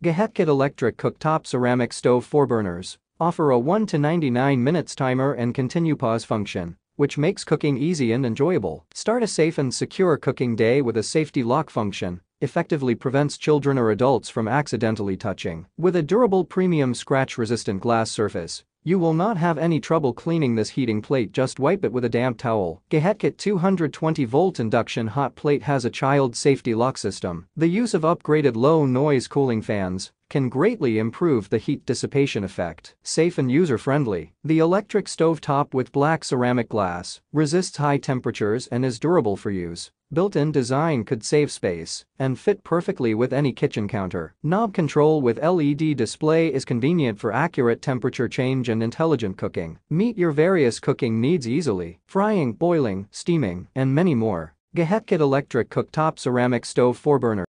GIHETKUT electric cooktop ceramic stove 4 burners offer a 1 to 99 minutes timer and continue pause function, which makes cooking easy and enjoyable. Start a safe and secure cooking day with a safety lock function, effectively prevents children or adults from accidentally touching. With a durable premium scratch-resistant glass surface, you will not have any trouble cleaning this heating plate just wipe it with a damp towel. GIHETKUT 220-volt induction hot plate has a child safety lock system. The use of upgraded low-noise cooling fans can greatly improve the heat dissipation effect. Safe and user-friendly, the electric stove top with black ceramic glass resists high temperatures and is durable for use. Built-in design could save space and fit perfectly with any kitchen counter. Knob control with LED display is convenient for accurate temperature change and intelligent cooking. Meet your various cooking needs easily, frying, boiling, steaming, and many more. GIHETKUT electric cooktop ceramic stove 4 burner.